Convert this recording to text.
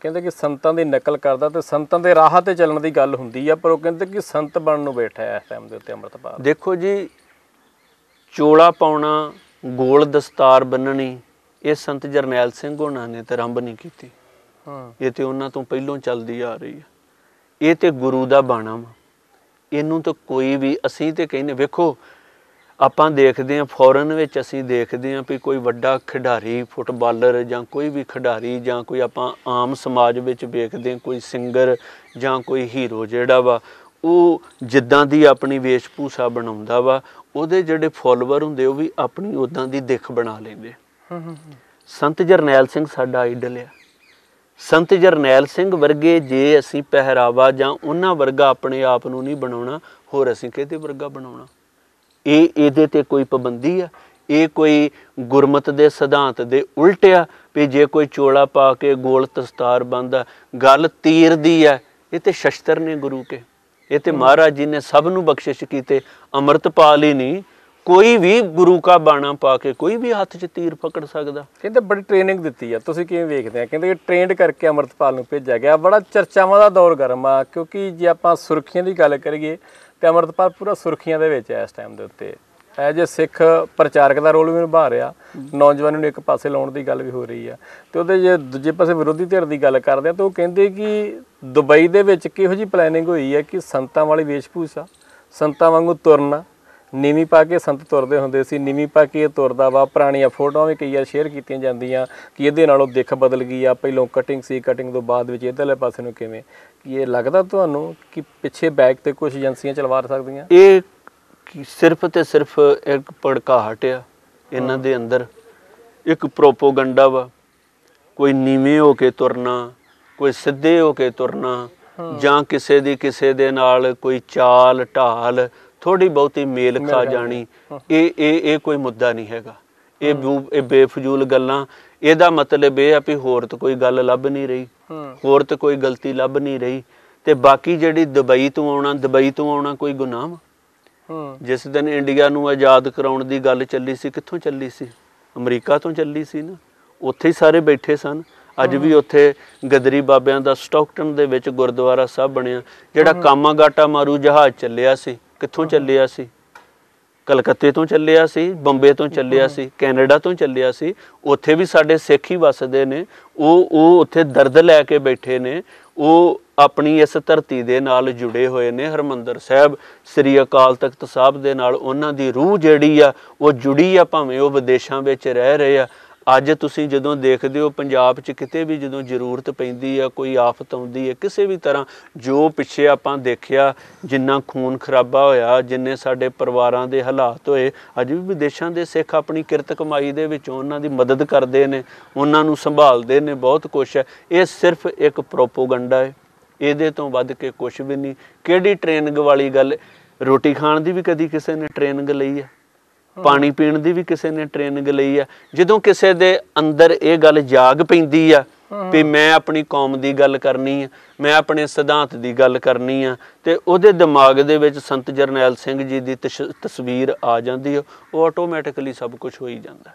ਕਹਿੰਦੇ ਕਿ ਸੰਤਾਂ ਦੀ ਨਕਲ ਕਰਦਾ ਤੇ ਸੰਤਾਂ ਦੇ ਰਾਹ ਤੇ ਚੱਲਣ ਦੀ ਗੱਲ ਹੁੰਦੀ ਆ ਪਰ ਉਹ ਕਹਿੰਦੇ ਕਿ ਸੰਤ ਬਣਨ ਨੂੰ ਬੈਠਾ ਹੈ ਇਸ ਟਾਈਮ ਦੇ ਉੱਤੇ ਅੰਮ੍ਰਿਤਪਾਲ। ਦੇਖੋ ਜੀ ਚੋਲਾ ਪਾਉਣਾ ਗੋਲ ਦਸਤਾਰ ਬੰਨਣੀ ਇਹ ਸੰਤ ਜਰਨੈਲ ਸਿੰਘ ਹੋਣਾ ਨੇ ਤੇ ਆਰੰਭ ਨਹੀਂ ਕੀਤੀ। ਹਾਂ। ਇਹ ਤੇ ਉਹਨਾਂ ਤੋਂ ਪਹਿਲਾਂ ਚੱਲਦੀ ਆ ਰਹੀ ਹੈ ਇਹ ਤੇ ਗੁਰੂ ਦਾ ਬਾਣਾ ਵਾ। ਇਹਨੂੰ ਤਾਂ ਕੋਈ ਵੀ ਅਸੀਂ ਤੇ ਕਹਿੰਦੇ ਵੇਖੋ ਆਪਾਂ ਦੇਖਦੇ ਹਾਂ ਫੋਰਨ ਵਿੱਚ ਅਸੀਂ ਦੇਖਦੇ ਹਾਂ ਵੀ ਕੋਈ ਵੱਡਾ ਖਿਡਾਰੀ ਫੁੱਟਬਾਲਰ ਜਾਂ ਕੋਈ ਵੀ ਖਿਡਾਰੀ ਜਾਂ ਕੋਈ ਆਪਾਂ ਆਮ ਸਮਾਜ ਵਿੱਚ ਵੇਖਦੇ ਹਾਂ ਕੋਈ ਸਿੰਗਰ ਜਾਂ ਕੋਈ ਹੀਰੋ ਜਿਹੜਾ ਵਾ ਉਹ ਜਿੱਦਾਂ ਦੀ ਆਪਣੀ ਵੇਸ਼ਭੂਸ਼ਾ ਬਣਾਉਂਦਾ ਵਾ ਉਹਦੇ ਜਿਹੜੇ ਫਾਲੋਅਰ ਹੁੰਦੇ ਉਹ ਵੀ ਆਪਣੀ ਉਦਾਂ ਦੀ ਦਿੱਖ ਬਣਾ ਲੈਂਦੇ। ਸੰਤ ਜਰਨੈਲ ਸਿੰਘ ਸਾਡਾ ਆਈਡਲ ਆ। ਸੰਤ ਜਰਨੈਲ ਸਿੰਘ ਵਰਗੇ ਜੇ ਅਸੀਂ ਪਹਿਰਾਵਾ ਜਾਂ ਉਹਨਾਂ ਵਰਗਾ ਆਪਣੇ ਆਪ ਨੂੰ ਨਹੀਂ ਬਣਾਉਣਾ ਹੋਰ ਅਸੀਂ ਕਿਹਦੇ ਵਰਗਾ ਬਣਾਉਣਾ? ਇਹ ਇਹਦੇ ਤੇ ਕੋਈ ਪਾਬੰਦੀ ਆ, ਇਹ ਕੋਈ ਗੁਰਮਤ ਦੇ ਸਿਧਾਂਤ ਦੇ ਉਲਟ ਆ ਵੀ ਜੇ ਕੋਈ ਚੋਲਾ ਪਾ ਕੇ ਗੋਲ ਦਸਤਾਰ ਬੰਦਾ ਗੱਲ ਤੀਰ ਦੀ ਆ। ਇਹ ਤੇ ਸ਼ਸਤਰ ਨੇ ਗੁਰੂ ਕੇ। ਇਹ ਤੇ ਮਹਾਰਾਜ ਜੀ ਨੇ ਸਭ ਨੂੰ ਬਖਸ਼ਿਸ਼ ਕੀਤੇ ਅੰਮ੍ਰਿਤਪਾਲ ਹੀ ਨਹੀਂ। ਕੋਈ ਵੀ ਗੁਰੂ ਕਾ ਬਾਣਾ ਪਾ ਕੇ ਕੋਈ ਵੀ ਹੱਥ 'ਚ ਤੀਰ ਪਕੜ ਸਕਦਾ। ਕਹਿੰਦੇ ਬੜੀ ਟ੍ਰੇਨਿੰਗ ਦਿੱਤੀ ਆ, ਤੁਸੀਂ ਕਿਵੇਂ ਵੇਖਦੇ ਆ? ਕਹਿੰਦੇ ਕਿ ਟ੍ਰੇਨਡ ਕਰਕੇ ਅੰਮ੍ਰਿਤਪਾਲ ਨੂੰ ਭੇਜਿਆ ਗਿਆ। ਬੜਾ ਚਰਚਾਵਾਂ ਦਾ ਦੌਰ ਗਰਮ ਆ, ਕਿਉਂਕਿ ਜੇ ਆਪਾਂ ਸੁਰੱਖਿਆ ਦੀ ਗੱਲ ਕਰੀਏ ਤੇ ਅੰਮ੍ਰਿਤਪਾਲ ਪੂਰਾ ਸੁਰਖੀਆਂ ਦੇ ਵਿੱਚ ਹੈ ਇਸ ਟਾਈਮ ਦੇ ਉੱਤੇ। ਐਜ ਸਿੱਖ ਪ੍ਰਚਾਰਕ ਦਾ ਰੋਲ ਵੀ ਨਿਭਾ ਰਿਹਾ, ਨੌਜਵਾਨਾਂ ਨੂੰ ਇੱਕ ਪਾਸੇ ਲਾਉਣ ਦੀ ਗੱਲ ਵੀ ਹੋ ਰਹੀ ਆ। ਤੇ ਉਹਦੇ ਜੇ ਦੂਜੇ ਪਾਸੇ ਵਿਰੋਧੀ ਧਿਰ ਦੀ ਗੱਲ ਕਰਦੇ ਆ, ਤਾਂ ਉਹ ਕਹਿੰਦੇ ਕਿ ਦੁਬਈ ਦੇ ਵਿੱਚ ਕਿਹੋ ਜੀ ਪਲੈਨਿੰਗ ਹੋਈ ਹੈ ਕਿ ਸੰਤਾਂ ਵਾਲੀ ਵੇਸ਼ਭੂਸ਼ਾ, ਸੰਤਾਂ ਵਾਂਗੂ ਤੁਰਨਾ ਨੀਵੀਂ ਪਾ ਕੇ ਸੰਤ ਤੁਰਦੇ ਹੁੰਦੇ ਸੀ ਨੀਵੀਂ ਪਾ ਕੇ ਇਹ ਤੁਰਦਾ ਵਾ ਪੁਰਾਣੀਆਂ ਫੋਟੋਆਂ ਵੀ ਕਈ ਵਾਰ ਸ਼ੇਅਰ ਕੀਤੀਆਂ ਜਾਂਦੀਆਂ ਕਿ ਇਹਦੇ ਨਾਲੋਂ ਦਿੱਖ ਬਦਲ ਗਈ ਆ ਪਹਿਲੋਂ ਕਟਿੰਗ ਸੀ ਕਟਿੰਗ ਤੋਂ ਬਾਅਦ ਵਿੱਚ ਇਧਰਲੇ ਪਾਸੇ ਨੂੰ ਕਿਵੇਂ? ਕਿ ਇਹ ਲੱਗਦਾ ਤੁਹਾਨੂੰ ਕਿ ਪਿੱਛੇ ਬੈਕ ਤੇ ਕੁਝ ਏਜੰਸੀਆਂ ਚਲਵਾ ਸਕਦੀਆਂ? ਇਹ ਸਿਰਫ ਤੇ ਸਿਰਫ ਇੱਕ ਭੜਕਾਹਟ ਆ ਇਹਨਾਂ ਦੇ ਅੰਦਰ। ਇੱਕ ਪ੍ਰੋਪੋਗੰਡਾ ਵਾ ਕੋਈ ਨੀਵੇਂ ਹੋ ਕੇ ਤੁਰਨਾ ਕੋਈ ਸਿੱਧੇ ਹੋ ਕੇ ਤੁਰਨਾ ਜਾਂ ਕਿਸੇ ਦੀ ਕਿਸੇ ਦੇ ਨਾਲ ਕੋਈ ਚਾਲ ਢਾਲ ਥੋੜੀ ਬਹੁਤੀ ਮੇਲ ਖਾ ਜਾਣੀ। ਇਹ ਇਹ ਇਹ ਕੋਈ ਮੁੱਦਾ ਨਹੀਂ ਹੈਗਾ। ਇਹ ਇਹ ਬੇਫਜ਼ੂਲ ਗੱਲਾਂ। ਇਹਦਾ ਮਤਲਬ ਇਹ ਆ ਵੀ ਹੋਰ ਤਾਂ ਕੋਈ ਗੱਲ ਲੱਭ ਨਹੀਂ ਰਹੀ। ਹੋਰ ਤਾਂ ਕੋਈ ਗਲਤੀ ਲੱਭ ਨਹੀਂ ਰਹੀ। ਤੇ ਬਾਕੀ ਜਿਹੜੀ ਦੁਬਈ ਤੋਂ ਆਉਣਾ ਦੁਬਈ ਤੋਂ ਆਉਣਾ ਕੋਈ ਗੁਨਾਹ ਜਿਸ ਦਿਨ ਇੰਡੀਆ ਨੂੰ ਆਜ਼ਾਦ ਕਰਾਉਣ ਦੀ ਗੱਲ ਚੱਲੀ ਸੀ ਕਿੱਥੋਂ ਚੱਲੀ ਸੀ? ਅਮਰੀਕਾ ਤੋਂ ਚੱਲੀ ਸੀ ਨਾ। ਉੱਥੇ ਹੀ ਸਾਰੇ ਬੈਠੇ ਸਨ। ਅੱਜ ਵੀ ਉੱਥੇ ਗਦਰੀ ਬਾਬਿਆਂ ਦਾ ਸਟਾਕਟਨ ਦੇ ਵਿੱਚ ਗੁਰਦੁਆਰਾ ਸਾਹਿਬ ਬਣਿਆ। ਜਿਹੜਾ ਕਾਮਾਗਾਟਾ ਮਾਰੂ ਜਹਾਜ਼ ਚੱਲਿਆ ਸੀ। ਕਿੱਥੋਂ ਚੱਲਿਆ ਸੀ? ਕਲਕੱਤੇ ਤੋਂ ਚੱਲਿਆ ਸੀ, ਬੰਬੇ ਤੋਂ ਚੱਲਿਆ ਸੀ, ਕੈਨੇਡਾ ਤੋਂ ਚੱਲਿਆ ਸੀ, ਉੱਥੇ ਵੀ ਸਾਡੇ ਸਿੱਖ ਹੀ ਵਸਦੇ ਨੇ, ਉਹ ਉਹ ਉੱਥੇ ਦਰਦ ਲੈ ਕੇ ਬੈਠੇ ਨੇ, ਉਹ ਆਪਣੀ ਇਸ ਧਰਤੀ ਦੇ ਨਾਲ ਜੁੜੇ ਹੋਏ ਨੇ, ਹਰਮੰਦਰ ਸਾਹਿਬ, ਸ੍ਰੀ ਅਕਾਲ ਤਖਤ ਸਾਹਿਬ ਦੇ ਨਾਲ ਉਹਨਾਂ ਦੀ ਰੂਹ ਜਿਹੜੀ ਆ, ਉਹ ਜੁੜੀ ਆ, ਭਾਵੇਂ ਉਹ ਵਿਦੇਸ਼ਾਂ ਵਿੱਚ ਰਹਿ ਰਹੇ ਆ ਅੱਜ ਤੁਸੀਂ ਜਦੋਂ ਦੇਖਦੇ ਹੋ ਪੰਜਾਬ 'ਚ ਕਿਤੇ ਵੀ ਜਦੋਂ ਜ਼ਰੂਰਤ ਪੈਂਦੀ ਆ, ਕੋਈ ਆਫਤ ਆਉਂਦੀ ਹੈ ਕਿਸੇ ਵੀ ਤਰ੍ਹਾਂ, ਜੋ ਪਿੱਛੇ ਆਪਾਂ ਦੇਖਿਆ, ਜਿੰਨਾ ਖੂਨ ਖਰਾਬਾ ਹੋਇਆ, ਜਿੰਨੇ ਸਾਡੇ ਪਰਿਵਾਰਾਂ ਦੇ ਹਾਲਾਤ ਹੋਏ, ਅੱਜ ਵੀ ਵਿਦੇਸ਼ਾਂ ਦੇ ਸਿੱਖ ਆਪਣੀ ਕਿਰਤ ਕਮਾਈ ਦੇ ਵਿੱਚੋਂ ਉਹਨਾਂ ਦੀ ਮਦਦ ਕਰਦੇ ਨੇ, ਉਹਨਾਂ ਨੂੰ ਸੰਭਾਲਦੇ ਨੇ, ਬਹੁਤ ਕੁਝ ਹੈ। ਇਹ ਸਿਰਫ ਇੱਕ ਪ੍ਰੋਪੋਗੰਡਾ ਹੈ। ਇਹਦੇ ਤੋਂ ਵੱਧ ਕੇ ਕੁਝ ਵੀ ਨਹੀਂ। ਕਿਹੜੀ ਟ੍ਰੇਨਿੰਗ ਵਾਲੀ ਗੱਲ? ਰੋਟੀ ਖਾਣ ਦੀ ਵੀ ਕਦੀ ਕਿਸੇ ਨੇ ਟ੍ਰੇਨਿੰਗ ਲਈ ਹੈ। ਪਾਣੀ ਪੀਣ ਦੀ ਵੀ ਕਿਸੇ ਨੇ ਟ੍ਰੇਨਿੰਗ ਲਈ ਆ। ਜਦੋਂ ਕਿਸੇ ਦੇ ਅੰਦਰ ਇਹ ਗੱਲ ਜਾਗ ਪੈਂਦੀ ਆ ਵੀ ਮੈਂ ਆਪਣੀ ਕੌਮ ਦੀ ਗੱਲ ਕਰਨੀ ਆ ਮੈਂ ਆਪਣੇ ਸਿਧਾਂਤ ਦੀ ਗੱਲ ਕਰਨੀ ਆ ਤੇ ਉਹਦੇ ਦਿਮਾਗ ਦੇ ਵਿੱਚ ਸੰਤ ਜਰਨੈਲ ਸਿੰਘ ਜੀ ਦੀ ਤਸ਼- ਤਸਵੀਰ ਆ ਜਾਂਦੀ ਆ ਉਹ ਆਟੋਮੈਟਿਕਲੀ ਸਭ ਕੁਝ ਹੋ ਹੀ ਜਾਂਦਾ।